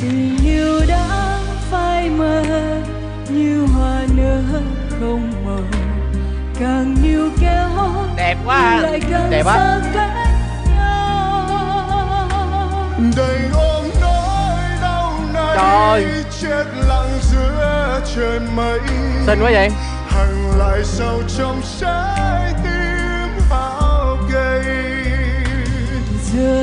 tình yêu đã phai mờ như hoa nở không màu càng níu kéo đẹp quá nhưng lại càng đẹp á. xa cách nhau. Đầy ôm nỗi đau này Trời. chết lặng giữa trời mây. Xinh quá vậy. Hằng lại sâu trong trái tim hao gầy. Giờ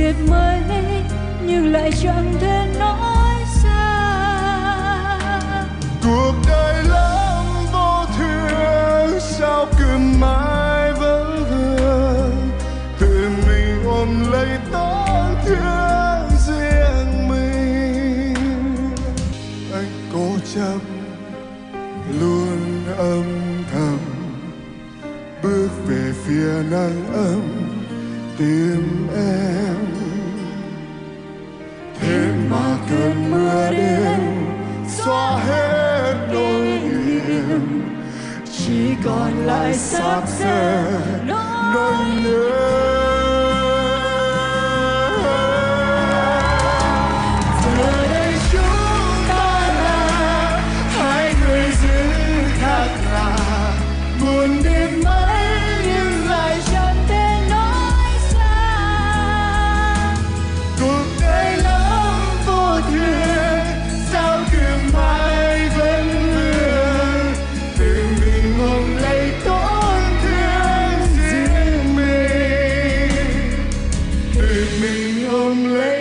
buồn biết mấy nhưng lại chẳng thể nói ra cuộc đời lắm vô thường sao cứ mãi vẫn vương tự mình ôm lấy tổn thương riêng mình. Anh cố chấp, luôn âm thầm, bước về phía nắng ấm tìm em. Thế mà cơn mưa đêm xóa hết nỗi niềm. Chỉ còn lại xác xơ nỗi me, I'm late.